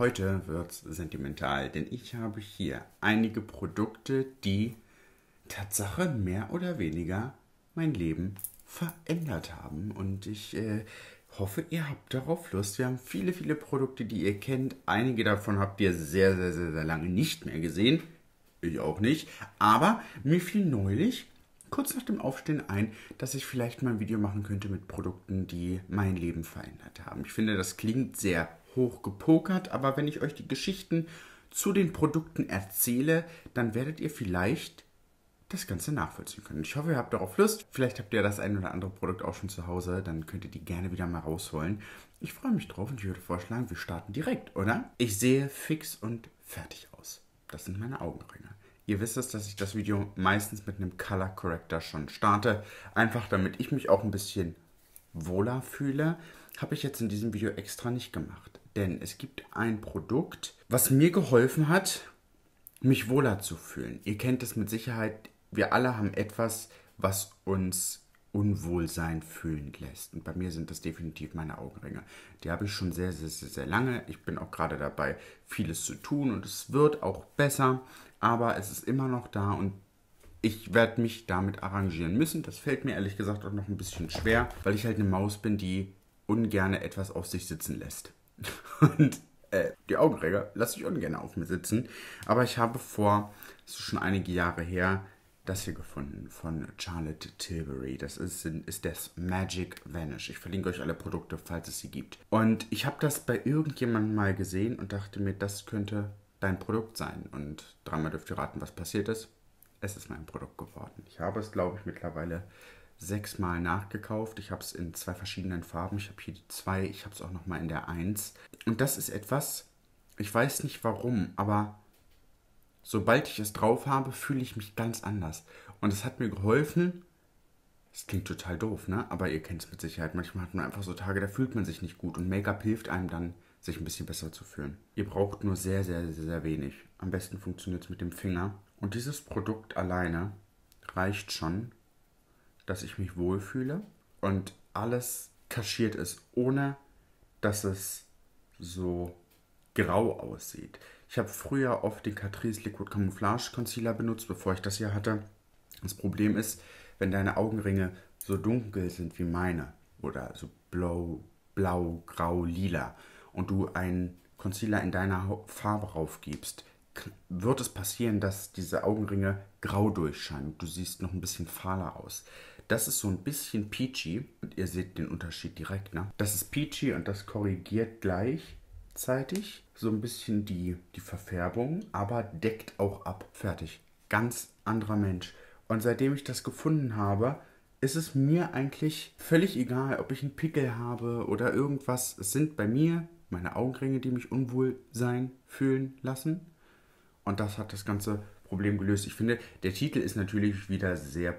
Heute wird's sentimental, denn ich habe hier einige Produkte, die Tatsache mehr oder weniger mein Leben verändert haben. Und ich äh, hoffe, ihr habt darauf Lust. Wir haben viele, viele Produkte, die ihr kennt. Einige davon habt ihr sehr, sehr, sehr, sehr lange nicht mehr gesehen. Ich auch nicht. Aber mir fiel neulich kurz nach dem Aufstehen ein, dass ich vielleicht mal ein Video machen könnte mit Produkten, die mein Leben verändert haben. Ich finde, das klingt sehr hoch gepokert, aber wenn ich euch die Geschichten zu den Produkten erzähle, dann werdet ihr vielleicht das Ganze nachvollziehen können. Ich hoffe, ihr habt darauf Lust. Vielleicht habt ihr das ein oder andere Produkt auch schon zu Hause. Dann könnt ihr die gerne wieder mal rausholen. Ich freue mich drauf und ich würde vorschlagen, wir starten direkt, oder? Ich sehe fix und fertig aus. Das sind meine Augenringe. Ihr wisst es, dass ich das Video meistens mit einem Color Corrector schon starte. Einfach damit ich mich auch ein bisschen wohler fühle. Habe ich jetzt in diesem Video extra nicht gemacht. Denn es gibt ein Produkt, was mir geholfen hat, mich wohler zu fühlen. Ihr kennt es mit Sicherheit wir alle haben etwas, was uns Unwohlsein fühlen lässt. Und bei mir sind das definitiv meine Augenringe. Die habe ich schon sehr, sehr, sehr, sehr lange. Ich bin auch gerade dabei, vieles zu tun und es wird auch besser, aber es ist immer noch da und ich werde mich damit arrangieren müssen. Das fällt mir ehrlich gesagt auch noch ein bisschen schwer, weil ich halt eine Maus bin, die ungern etwas auf sich sitzen lässt. Und äh, die Augenringe lasse ich ungern auf mir sitzen. Aber ich habe vor, das ist schon einige Jahre her, das hier gefunden von Charlotte Tilbury. Das ist, ist das Magic Vanish. Ich verlinke euch alle Produkte, falls es sie gibt. Und ich habe das bei irgendjemandem mal gesehen und dachte mir, das könnte dein Produkt sein. Und dreimal dürft ihr raten, was passiert ist. Es ist mein Produkt geworden. Ich habe es, glaube ich, mittlerweile sechsmal nachgekauft. Ich habe es in zwei verschiedenen Farben. Ich habe hier die zwei, ich habe es auch nochmal in der eins. Und das ist etwas, ich weiß nicht warum, aber sobald ich es drauf habe, fühle ich mich ganz anders. Und es hat mir geholfen. Es klingt total doof, ne? Aber ihr kennt es mit Sicherheit. Manchmal hat man einfach so Tage, da fühlt man sich nicht gut. Und Make-up hilft einem dann, sich ein bisschen besser zu fühlen. Ihr braucht nur sehr, sehr, sehr, sehr wenig. Am besten funktioniert es mit dem Finger. Und dieses Produkt alleine reicht schon, dass ich mich wohlfühle und alles kaschiert ist, ohne dass es so grau aussieht. Ich habe früher oft den Catrice Liquid Camouflage Concealer benutzt, bevor ich das hier hatte. Das Problem ist, wenn deine Augenringe so dunkel sind wie meine oder so blau, blau grau, lila und du einen Concealer in deiner Farbe raufgibst, wird es passieren, dass diese Augenringe grau durchscheinen. Du siehst noch ein bisschen fahler aus. Das ist so ein bisschen peachy und ihr seht den Unterschied direkt. Ne? Das ist peachy und das korrigiert gleich gleichzeitig so ein bisschen die, die Verfärbung, aber deckt auch ab. Fertig. Ganz anderer Mensch. Und seitdem ich das gefunden habe, ist es mir eigentlich völlig egal, ob ich einen Pickel habe oder irgendwas. Es sind bei mir meine Augenringe, die mich unwohl sein fühlen lassen. Und das hat das ganze Problem gelöst. Ich finde, der Titel ist natürlich wieder sehr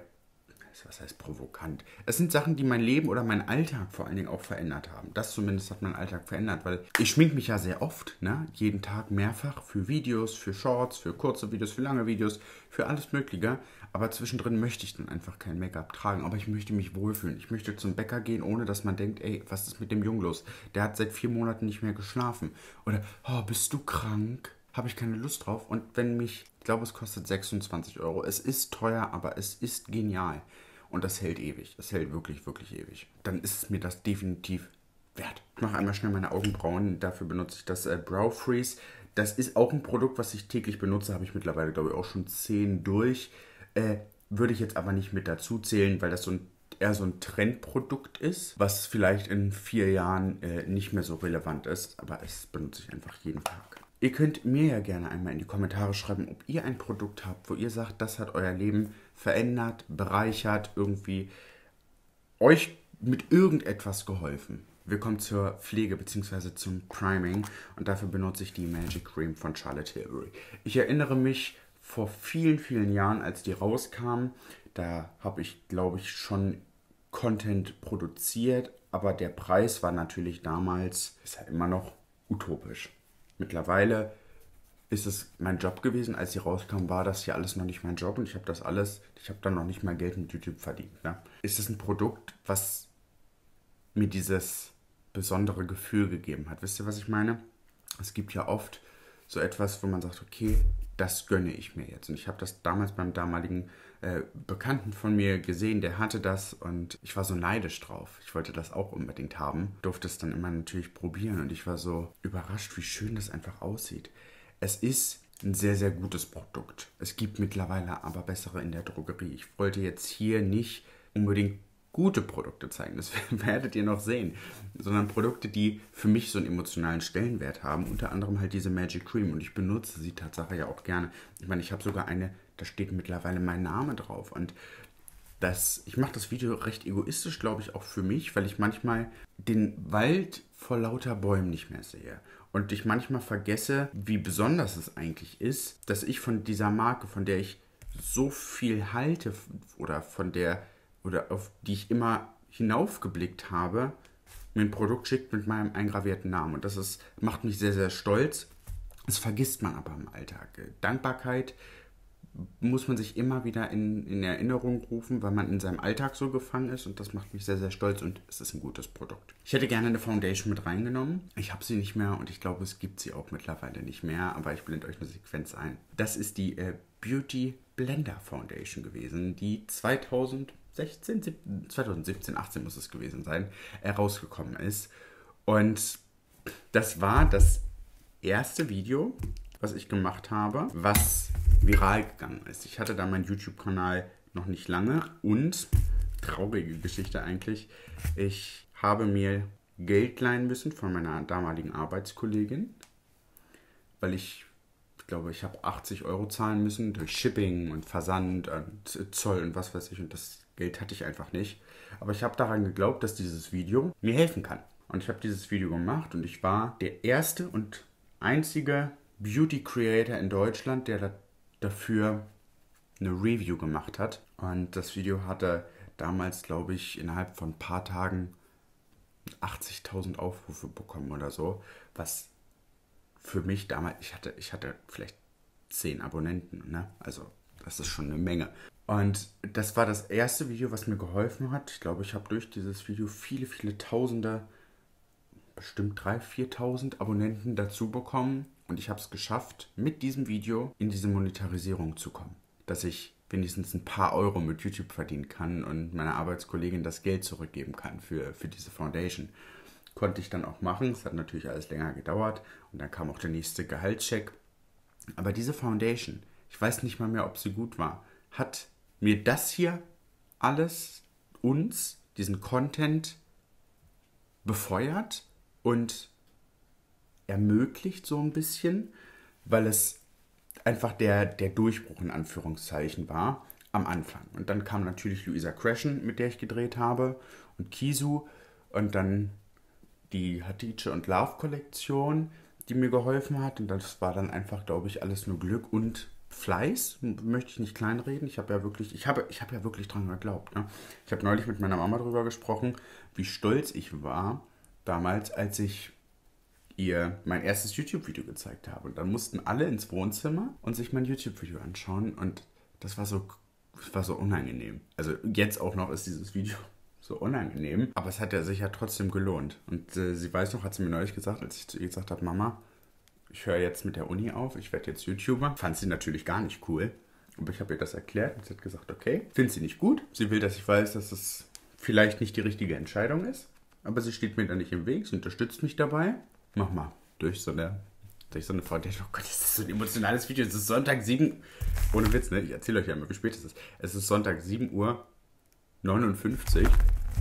was heißt provokant? Es sind Sachen, die mein Leben oder meinen Alltag vor allen Dingen auch verändert haben. Das zumindest hat meinen Alltag verändert, weil ich schmink mich ja sehr oft, ne? Jeden Tag mehrfach für Videos, für Shorts, für kurze Videos, für lange Videos, für alles Mögliche. Aber zwischendrin möchte ich dann einfach kein Make-up tragen. Aber ich möchte mich wohlfühlen. Ich möchte zum Bäcker gehen, ohne dass man denkt, ey, was ist mit dem Jungen los? Der hat seit vier Monaten nicht mehr geschlafen. Oder, oh, bist du krank? Habe ich keine Lust drauf. Und wenn mich, ich glaube, es kostet 26 Euro. Es ist teuer, aber es ist genial. Und das hält ewig. Das hält wirklich, wirklich ewig. Dann ist es mir das definitiv wert. Ich mache einmal schnell meine Augenbrauen. Dafür benutze ich das äh, Brow Freeze. Das ist auch ein Produkt, was ich täglich benutze. Habe ich mittlerweile, glaube ich, auch schon 10 durch. Äh, würde ich jetzt aber nicht mit dazu zählen, weil das so ein eher so ein Trendprodukt ist, was vielleicht in vier Jahren äh, nicht mehr so relevant ist, aber es benutze ich einfach jeden Tag. Ihr könnt mir ja gerne einmal in die Kommentare schreiben, ob ihr ein Produkt habt, wo ihr sagt, das hat euer Leben verändert, bereichert, irgendwie euch mit irgendetwas geholfen. Wir kommen zur Pflege bzw. zum Priming und dafür benutze ich die Magic Cream von Charlotte Tilbury. Ich erinnere mich vor vielen, vielen Jahren, als die rauskam, da habe ich, glaube ich, schon Content produziert, aber der Preis war natürlich damals, ist ja immer noch utopisch. Mittlerweile ist es mein Job gewesen. Als sie rauskam, war das hier alles noch nicht mein Job und ich habe das alles, ich habe dann noch nicht mal Geld mit YouTube verdient. Ne? Ist es ein Produkt, was mir dieses besondere Gefühl gegeben hat? Wisst ihr, was ich meine? es gibt ja oft so etwas, wo man sagt, okay, das gönne ich mir jetzt. Und ich habe das damals beim damaligen äh, Bekannten von mir gesehen, der hatte das und ich war so neidisch drauf. Ich wollte das auch unbedingt haben, durfte es dann immer natürlich probieren und ich war so überrascht, wie schön das einfach aussieht. Es ist ein sehr, sehr gutes Produkt. Es gibt mittlerweile aber bessere in der Drogerie. Ich wollte jetzt hier nicht unbedingt gute Produkte zeigen, das werdet ihr noch sehen, sondern Produkte, die für mich so einen emotionalen Stellenwert haben, unter anderem halt diese Magic Cream und ich benutze sie Tatsache ja auch gerne. Ich meine, ich habe sogar eine da steht mittlerweile mein Name drauf. Und das, ich mache das Video recht egoistisch, glaube ich, auch für mich, weil ich manchmal den Wald vor lauter Bäumen nicht mehr sehe. Und ich manchmal vergesse, wie besonders es eigentlich ist, dass ich von dieser Marke, von der ich so viel halte oder von der oder auf die ich immer hinaufgeblickt habe, mir ein Produkt schickt mit meinem eingravierten Namen. Und das ist, macht mich sehr, sehr stolz. Das vergisst man aber im Alltag. Dankbarkeit muss man sich immer wieder in, in Erinnerung rufen, weil man in seinem Alltag so gefangen ist und das macht mich sehr, sehr stolz und es ist ein gutes Produkt. Ich hätte gerne eine Foundation mit reingenommen. Ich habe sie nicht mehr und ich glaube, es gibt sie auch mittlerweile nicht mehr, aber ich blende euch eine Sequenz ein. Das ist die äh, Beauty Blender Foundation gewesen, die 2016, 2017, 18 muss es gewesen sein, herausgekommen ist. Und das war das erste Video, was ich gemacht habe, was viral gegangen ist. Ich hatte da meinen YouTube-Kanal noch nicht lange und traurige Geschichte eigentlich. Ich habe mir Geld leihen müssen von meiner damaligen Arbeitskollegin, weil ich glaube, ich habe 80 Euro zahlen müssen durch Shipping und Versand und Zoll und was weiß ich. Und das Geld hatte ich einfach nicht. Aber ich habe daran geglaubt, dass dieses Video mir helfen kann. Und ich habe dieses Video gemacht und ich war der erste und einzige Beauty Creator in Deutschland, der da, dafür eine Review gemacht hat. Und das Video hatte damals, glaube ich, innerhalb von ein paar Tagen 80.000 Aufrufe bekommen oder so, was für mich damals, ich hatte, ich hatte vielleicht 10 Abonnenten, ne? Also, das ist schon eine Menge. Und das war das erste Video, was mir geholfen hat. Ich glaube, ich habe durch dieses Video viele, viele Tausende, bestimmt 3.000, 4.000 Abonnenten dazu bekommen. Und ich habe es geschafft, mit diesem Video in diese Monetarisierung zu kommen. Dass ich wenigstens ein paar Euro mit YouTube verdienen kann und meiner Arbeitskollegin das Geld zurückgeben kann für, für diese Foundation. Konnte ich dann auch machen. Es hat natürlich alles länger gedauert und dann kam auch der nächste Gehaltscheck. Aber diese Foundation, ich weiß nicht mal mehr, ob sie gut war, hat mir das hier alles, uns, diesen Content befeuert und ermöglicht so ein bisschen, weil es einfach der, der Durchbruch in Anführungszeichen war am Anfang. Und dann kam natürlich Luisa Crashen, mit der ich gedreht habe, und Kisu und dann die Hatice und Love Kollektion, die mir geholfen hat. Und das war dann einfach, glaube ich, alles nur Glück und Fleiß. Möchte ich nicht kleinreden. Ich habe ja wirklich, ich habe, ich habe ja wirklich dran geglaubt. Ne? Ich habe neulich mit meiner Mama darüber gesprochen, wie stolz ich war damals, als ich ihr mein erstes YouTube-Video gezeigt habe. Und dann mussten alle ins Wohnzimmer und sich mein YouTube-Video anschauen. Und das war so, das war so unangenehm. Also jetzt auch noch ist dieses Video so unangenehm. Aber es hat ja sich ja trotzdem gelohnt. Und äh, sie weiß noch, hat sie mir neulich gesagt, als ich zu ihr gesagt habe, Mama, ich höre jetzt mit der Uni auf, ich werde jetzt YouTuber. Fand sie natürlich gar nicht cool. Aber ich habe ihr das erklärt und sie hat gesagt, okay, findet sie nicht gut. Sie will, dass ich weiß, dass es vielleicht nicht die richtige Entscheidung ist. Aber sie steht mir da nicht im Weg, sie unterstützt mich dabei mach mal. Durch so eine, durch so eine Foundation. Oh Gott, das ist so ein emotionales Video. Es ist Sonntag 7 Ohne Witz, ne? Ich erzähle euch ja immer, wie spät es ist. Es ist Sonntag 7 Uhr 59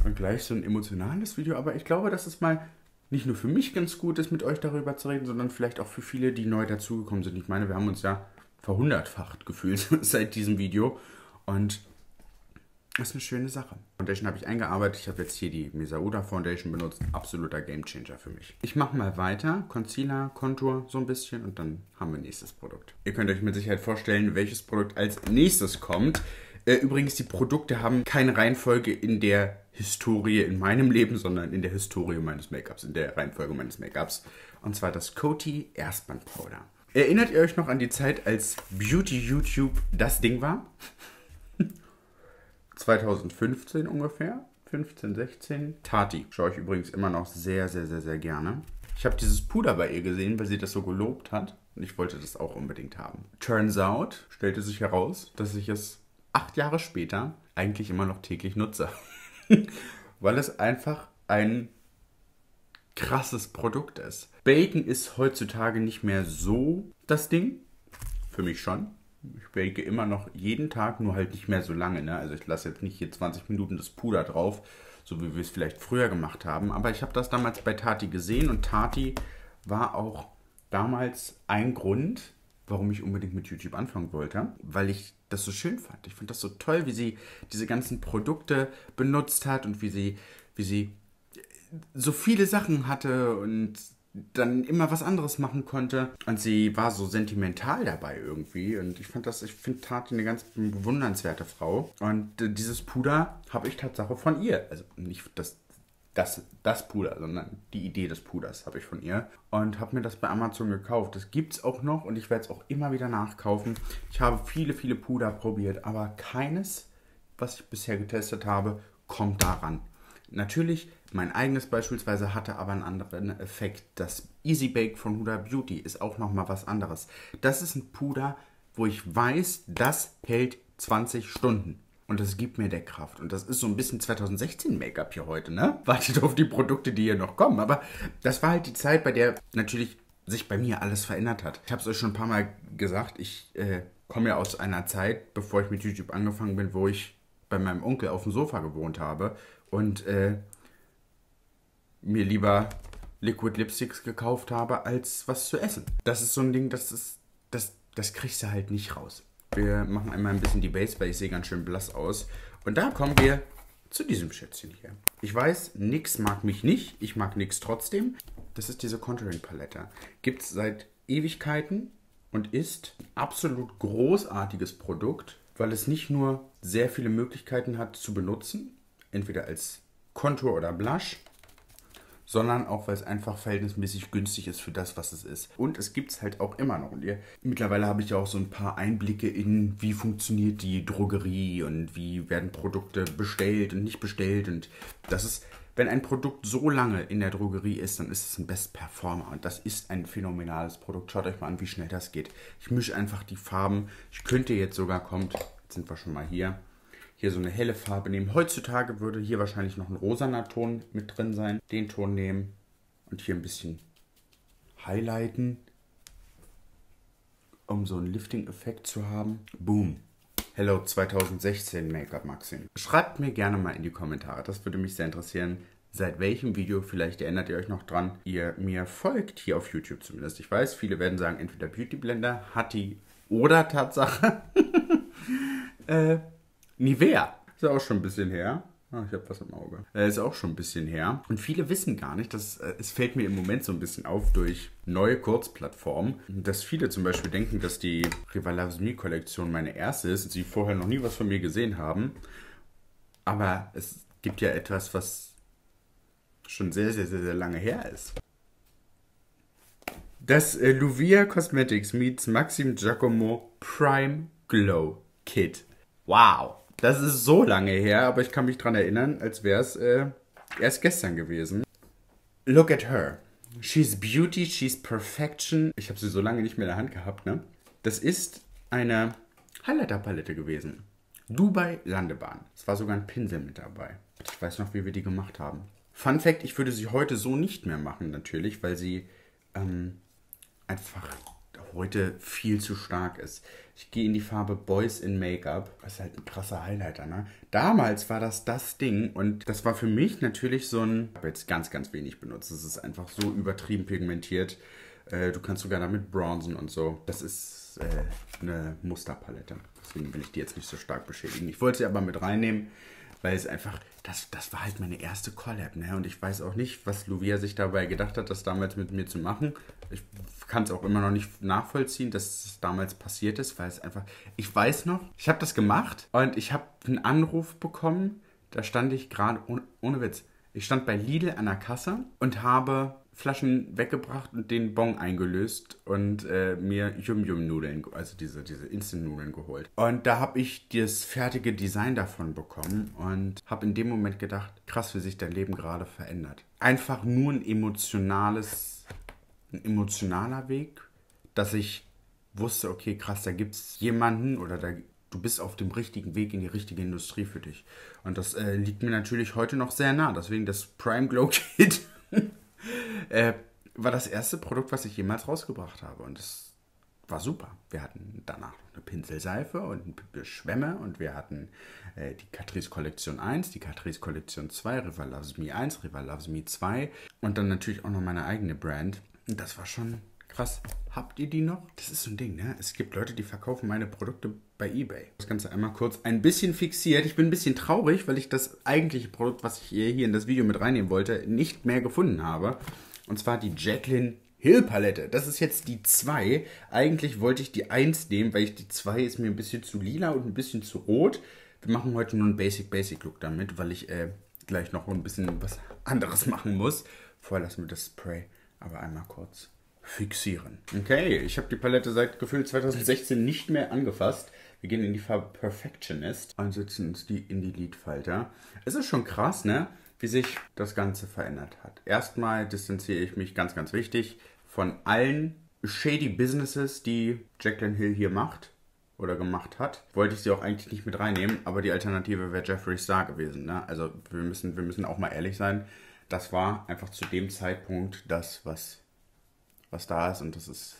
und gleich so ein emotionales Video. Aber ich glaube, dass es mal nicht nur für mich ganz gut ist, mit euch darüber zu reden, sondern vielleicht auch für viele, die neu dazugekommen sind. Ich meine, wir haben uns ja verhundertfacht gefühlt seit diesem Video. Und das ist eine schöne Sache. Foundation habe ich eingearbeitet. Ich habe jetzt hier die Mesauda Foundation benutzt. Absoluter Gamechanger für mich. Ich mache mal weiter. Concealer, Contour so ein bisschen und dann haben wir nächstes Produkt. Ihr könnt euch mit Sicherheit vorstellen, welches Produkt als nächstes kommt. Äh, übrigens, die Produkte haben keine Reihenfolge in der Historie in meinem Leben, sondern in der Historie meines Make-ups, in der Reihenfolge meines Make-ups. Und zwar das Coty Erstband Powder. Erinnert ihr euch noch an die Zeit, als Beauty YouTube das Ding war? 2015 ungefähr. 15, 16. Tati schaue ich übrigens immer noch sehr, sehr, sehr, sehr gerne. Ich habe dieses Puder bei ihr gesehen, weil sie das so gelobt hat. Und ich wollte das auch unbedingt haben. Turns out, stellte sich heraus, dass ich es acht Jahre später eigentlich immer noch täglich nutze. weil es einfach ein krasses Produkt ist. Bacon ist heutzutage nicht mehr so das Ding. Für mich schon. Ich bake immer noch jeden Tag, nur halt nicht mehr so lange. Ne? Also ich lasse jetzt nicht hier 20 Minuten das Puder drauf, so wie wir es vielleicht früher gemacht haben. Aber ich habe das damals bei Tati gesehen und Tati war auch damals ein Grund, warum ich unbedingt mit YouTube anfangen wollte, weil ich das so schön fand. Ich fand das so toll, wie sie diese ganzen Produkte benutzt hat und wie sie, wie sie so viele Sachen hatte und dann immer was anderes machen konnte. Und sie war so sentimental dabei irgendwie. Und ich fand das, ich finde Tati eine ganz bewundernswerte Frau. Und äh, dieses Puder habe ich Tatsache von ihr. Also nicht das, das, das Puder, sondern die Idee des Puders habe ich von ihr. Und habe mir das bei Amazon gekauft. Das gibt es auch noch und ich werde es auch immer wieder nachkaufen. Ich habe viele, viele Puder probiert, aber keines, was ich bisher getestet habe, kommt daran. Natürlich, mein eigenes beispielsweise hatte aber einen anderen Effekt. Das Easy Bake von Huda Beauty ist auch nochmal was anderes. Das ist ein Puder, wo ich weiß, das hält 20 Stunden. Und das gibt mir der Kraft. Und das ist so ein bisschen 2016 Make-up hier heute, ne? Wartet auf die Produkte, die hier noch kommen. Aber das war halt die Zeit, bei der natürlich sich bei mir alles verändert hat. Ich habe es euch schon ein paar Mal gesagt, ich äh, komme ja aus einer Zeit, bevor ich mit YouTube angefangen bin, wo ich bei meinem Onkel auf dem Sofa gewohnt habe und äh, mir lieber Liquid Lipsticks gekauft habe, als was zu essen. Das ist so ein Ding, das ist, das, das kriegst du halt nicht raus. Wir machen einmal ein bisschen die Base, weil ich sehe ganz schön blass aus. Und da kommen wir zu diesem Schätzchen hier. Ich weiß, nix mag mich nicht, ich mag nix trotzdem. Das ist diese Contouring Palette. Gibt es seit Ewigkeiten und ist ein absolut großartiges Produkt, weil es nicht nur sehr viele Möglichkeiten hat zu benutzen, entweder als Kontur oder Blush, sondern auch, weil es einfach verhältnismäßig günstig ist für das, was es ist. Und es gibt es halt auch immer noch. Und ihr, mittlerweile habe ich ja auch so ein paar Einblicke in, wie funktioniert die Drogerie und wie werden Produkte bestellt und nicht bestellt. Und das ist, wenn ein Produkt so lange in der Drogerie ist, dann ist es ein Best Performer. Und das ist ein phänomenales Produkt. Schaut euch mal an, wie schnell das geht. Ich mische einfach die Farben. Ich könnte jetzt sogar, kommt, jetzt sind wir schon mal hier hier so eine helle Farbe nehmen. Heutzutage würde hier wahrscheinlich noch ein rosaner Ton mit drin sein. Den Ton nehmen und hier ein bisschen highlighten, um so einen Lifting-Effekt zu haben. Boom. Hello 2016 Make-up Maxim. Schreibt mir gerne mal in die Kommentare, das würde mich sehr interessieren, seit welchem Video, vielleicht erinnert ihr euch noch dran, ihr mir folgt, hier auf YouTube zumindest. Ich weiß, viele werden sagen, entweder Beauty Blender, Hattie oder Tatsache. äh, Nivea. Ist ja auch schon ein bisschen her. Ah, ich habe was im Auge. Äh, ist auch schon ein bisschen her. Und viele wissen gar nicht, dass äh, es fällt mir im Moment so ein bisschen auf durch neue Kurzplattformen, dass viele zum Beispiel denken, dass die Rival Loves Me Kollektion meine erste ist und sie vorher noch nie was von mir gesehen haben. Aber es gibt ja etwas, was schon sehr, sehr, sehr, sehr lange her ist. Das äh, Luvia Cosmetics meets Maxim Giacomo Prime Glow Kit. Wow! Das ist so lange her, aber ich kann mich daran erinnern, als wäre es äh, erst gestern gewesen. Look at her. She's beauty, she's perfection. Ich habe sie so lange nicht mehr in der Hand gehabt, ne? Das ist eine Highlighter-Palette gewesen. Dubai Landebahn. Es war sogar ein Pinsel mit dabei. Ich weiß noch, wie wir die gemacht haben. Fun Fact: Ich würde sie heute so nicht mehr machen, natürlich, weil sie ähm, einfach heute viel zu stark ist. Ich gehe in die Farbe Boys in Make-up. Das ist halt ein krasser Highlighter, ne? Damals war das das Ding und das war für mich natürlich so ein. Ich habe jetzt ganz, ganz wenig benutzt. Es ist einfach so übertrieben pigmentiert. Äh, du kannst sogar damit bronzen und so. Das ist äh, eine Musterpalette. Deswegen will ich die jetzt nicht so stark beschädigen. Ich wollte sie aber mit reinnehmen weil es einfach, das, das war halt meine erste Collab, ne? Und ich weiß auch nicht, was Luvia sich dabei gedacht hat, das damals mit mir zu machen. Ich kann es auch immer noch nicht nachvollziehen, dass es damals passiert ist, weil es einfach, ich weiß noch, ich habe das gemacht und ich habe einen Anruf bekommen, da stand ich gerade, ohne, ohne Witz, ich stand bei Lidl an der Kasse und habe Flaschen weggebracht und den Bon eingelöst und äh, mir Yum-Yum-Nudeln, also diese, diese Instant-Nudeln geholt. Und da habe ich das fertige Design davon bekommen und habe in dem Moment gedacht, krass, wie sich dein Leben gerade verändert. Einfach nur ein emotionales ein emotionaler Weg, dass ich wusste, okay, krass, da gibt es jemanden oder da, du bist auf dem richtigen Weg in die richtige Industrie für dich. Und das äh, liegt mir natürlich heute noch sehr nah. Deswegen das Prime Glow Kit äh, war das erste Produkt, was ich jemals rausgebracht habe. Und das war super. Wir hatten danach noch eine Pinselseife und Schwämme und wir hatten äh, die Catrice Kollektion 1, die Catrice Kollektion 2, River Loves Me 1, River Loves Me 2 und dann natürlich auch noch meine eigene Brand. Und das war schon krass. Habt ihr die noch? Das ist so ein Ding, ne? Es gibt Leute, die verkaufen meine Produkte bei eBay. Das Ganze einmal kurz ein bisschen fixiert. Ich bin ein bisschen traurig, weil ich das eigentliche Produkt, was ich hier in das Video mit reinnehmen wollte, nicht mehr gefunden habe. Und zwar die Jacqueline Hill Palette. Das ist jetzt die 2. Eigentlich wollte ich die 1 nehmen, weil ich die 2 ist mir ein bisschen zu lila und ein bisschen zu rot. Wir machen heute nur einen Basic Basic Look damit, weil ich äh, gleich noch ein bisschen was anderes machen muss. Vorher lassen wir das Spray aber einmal kurz fixieren. Okay, ich habe die Palette seit gefühlt 2016 nicht mehr angefasst. Wir gehen in die Farbe Perfectionist und setzen uns die in die Lidfalter. Es ist schon krass, ne? wie sich das Ganze verändert hat. Erstmal distanziere ich mich ganz, ganz wichtig von allen shady Businesses, die Jacqueline Hill hier macht oder gemacht hat. Wollte ich sie auch eigentlich nicht mit reinnehmen, aber die Alternative wäre Jeffree Star gewesen. Ne? Also wir müssen, wir müssen auch mal ehrlich sein. Das war einfach zu dem Zeitpunkt das, was, was da ist und das ist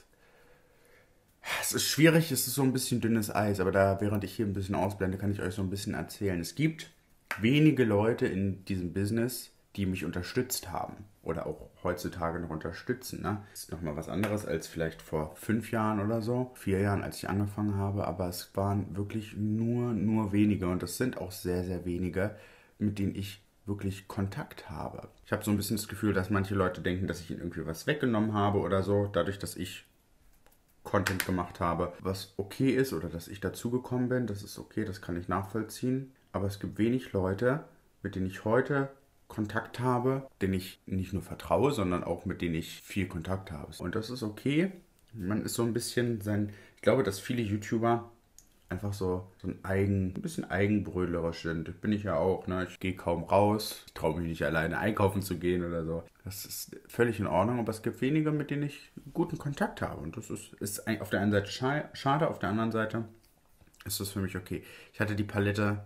es ist schwierig, es ist so ein bisschen dünnes Eis, aber da, während ich hier ein bisschen ausblende, kann ich euch so ein bisschen erzählen. Es gibt wenige Leute in diesem Business, die mich unterstützt haben oder auch heutzutage noch unterstützen. Ne? Das ist nochmal was anderes als vielleicht vor fünf Jahren oder so, vier Jahren, als ich angefangen habe, aber es waren wirklich nur, nur wenige und das sind auch sehr, sehr wenige, mit denen ich wirklich Kontakt habe. Ich habe so ein bisschen das Gefühl, dass manche Leute denken, dass ich ihnen irgendwie was weggenommen habe oder so, dadurch, dass ich Content gemacht habe, was okay ist oder dass ich dazugekommen bin, das ist okay, das kann ich nachvollziehen aber es gibt wenig Leute, mit denen ich heute Kontakt habe, denen ich nicht nur vertraue, sondern auch mit denen ich viel Kontakt habe. Und das ist okay. Man ist so ein bisschen sein. Ich glaube, dass viele YouTuber einfach so, so ein, eigen, ein bisschen eigenbrödlerisch sind. Bin ich ja auch. Ne? Ich gehe kaum raus. Ich traue mich nicht alleine einkaufen zu gehen oder so. Das ist völlig in Ordnung, aber es gibt wenige, mit denen ich guten Kontakt habe. Und das ist, ist auf der einen Seite schade, auf der anderen Seite ist das für mich okay. Ich hatte die Palette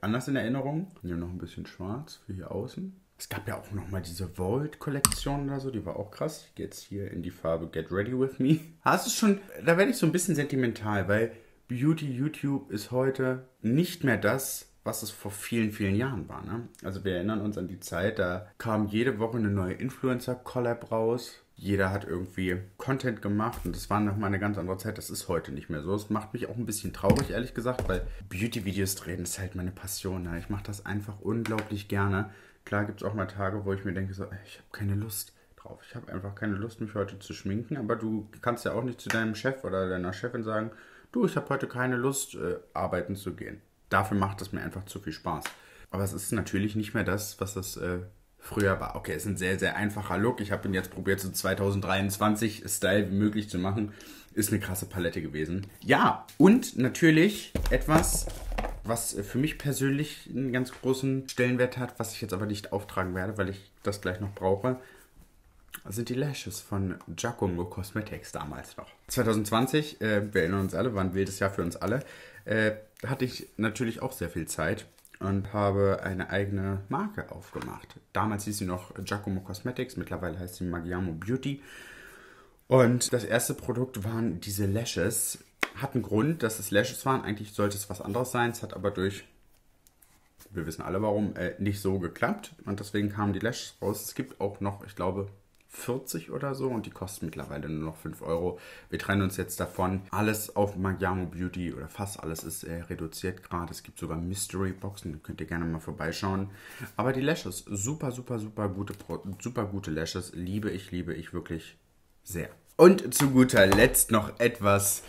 anders in Erinnerung. Hier noch ein bisschen schwarz für hier außen. Es gab ja auch noch mal diese Vault-Kollektion oder so, die war auch krass. Ich gehe jetzt hier in die Farbe Get Ready With Me. Hast du schon, da werde ich so ein bisschen sentimental, weil Beauty YouTube ist heute nicht mehr das, was es vor vielen, vielen Jahren war. Ne? Also wir erinnern uns an die Zeit, da kam jede Woche eine neue Influencer-Collab raus jeder hat irgendwie Content gemacht und das war nochmal eine ganz andere Zeit. Das ist heute nicht mehr so. Es macht mich auch ein bisschen traurig, ehrlich gesagt, weil Beauty-Videos drehen ist halt meine Passion. Ne? Ich mache das einfach unglaublich gerne. Klar gibt es auch mal Tage, wo ich mir denke, so, ich habe keine Lust drauf. Ich habe einfach keine Lust, mich heute zu schminken. Aber du kannst ja auch nicht zu deinem Chef oder deiner Chefin sagen, du, ich habe heute keine Lust, äh, arbeiten zu gehen. Dafür macht es mir einfach zu viel Spaß. Aber es ist natürlich nicht mehr das, was das äh, früher war. Okay, ist ein sehr, sehr einfacher Look. Ich habe ihn jetzt probiert, so 2023 Style wie möglich zu machen. Ist eine krasse Palette gewesen. Ja, und natürlich etwas, was für mich persönlich einen ganz großen Stellenwert hat, was ich jetzt aber nicht auftragen werde, weil ich das gleich noch brauche, sind die Lashes von Giacomo Cosmetics damals noch. 2020, äh, wir erinnern uns alle, war ein wildes Jahr für uns alle. Äh, hatte ich natürlich auch sehr viel Zeit und habe eine eigene Marke aufgemacht. Damals hieß sie noch Giacomo Cosmetics, mittlerweile heißt sie Magiamo Beauty. Und das erste Produkt waren diese Lashes. Hat einen Grund, dass es Lashes waren. Eigentlich sollte es was anderes sein. Es hat aber durch, wir wissen alle warum, äh, nicht so geklappt. Und deswegen kamen die Lashes raus. Es gibt auch noch, ich glaube, 40 oder so und die kosten mittlerweile nur noch 5 Euro. Wir trennen uns jetzt davon. Alles auf Magiamo Beauty oder fast alles ist äh, reduziert gerade. Es gibt sogar Mystery Boxen, da könnt ihr gerne mal vorbeischauen. Aber die Lashes, super, super, super gute, super gute Lashes. Liebe ich, liebe ich wirklich sehr. Und zu guter Letzt noch etwas.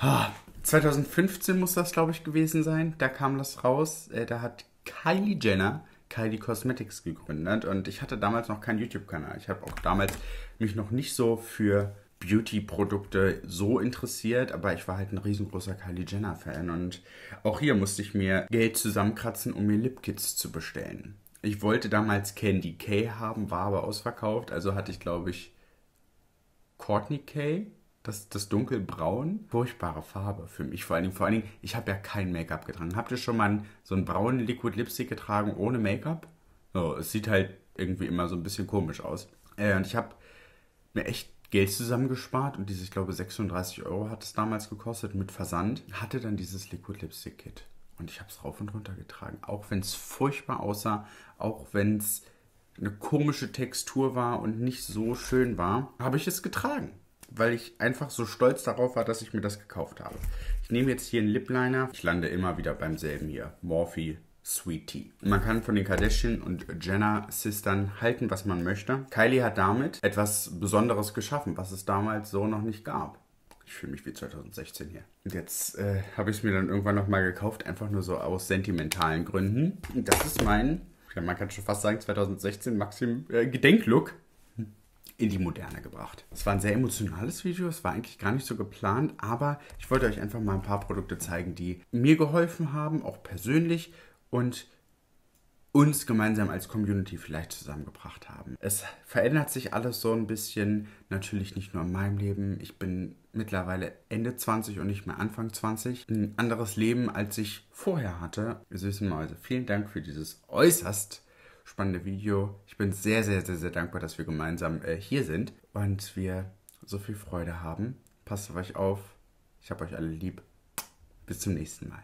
2015 muss das, glaube ich, gewesen sein. Da kam das raus. Äh, da hat Kylie Jenner Kylie Cosmetics gegründet und ich hatte damals noch keinen YouTube-Kanal. Ich habe auch damals mich noch nicht so für Beauty-Produkte so interessiert, aber ich war halt ein riesengroßer Kylie Jenner-Fan und auch hier musste ich mir Geld zusammenkratzen, um mir Lipkits zu bestellen. Ich wollte damals Candy K haben, war aber ausverkauft, also hatte ich glaube ich Courtney K. Das, das dunkelbraun, furchtbare Farbe für mich. Vor allen Dingen, vor allen Dingen ich habe ja kein Make-up getragen. Habt ihr schon mal so einen braunen Liquid Lipstick getragen ohne Make-up? Oh, es sieht halt irgendwie immer so ein bisschen komisch aus. Äh, und ich habe mir echt Geld zusammengespart und dieses, ich glaube, 36 Euro hat es damals gekostet mit Versand. Hatte dann dieses Liquid Lipstick Kit. Und ich habe es rauf und runter getragen. Auch wenn es furchtbar aussah, auch wenn es eine komische Textur war und nicht so schön war, habe ich es getragen. Weil ich einfach so stolz darauf war, dass ich mir das gekauft habe. Ich nehme jetzt hier einen Lip Liner. Ich lande immer wieder beim selben hier. Morphe Sweet Tea. Man kann von den Kardashian und Jenner Sistern halten, was man möchte. Kylie hat damit etwas Besonderes geschaffen, was es damals so noch nicht gab. Ich fühle mich wie 2016 hier. Und jetzt äh, habe ich es mir dann irgendwann nochmal gekauft, einfach nur so aus sentimentalen Gründen. Das ist mein, man kann schon fast sagen, 2016 Maxim äh, Gedenklook in die Moderne gebracht. Es war ein sehr emotionales Video, es war eigentlich gar nicht so geplant, aber ich wollte euch einfach mal ein paar Produkte zeigen, die mir geholfen haben, auch persönlich und uns gemeinsam als Community vielleicht zusammengebracht haben. Es verändert sich alles so ein bisschen, natürlich nicht nur in meinem Leben. Ich bin mittlerweile Ende 20 und nicht mehr Anfang 20. Ein anderes Leben, als ich vorher hatte. Ihr süßen Mäuse, vielen Dank für dieses äußerst spannende Video. Ich bin sehr, sehr, sehr, sehr dankbar, dass wir gemeinsam äh, hier sind und wir so viel Freude haben. Passt auf euch auf. Ich habe euch alle lieb. Bis zum nächsten Mal.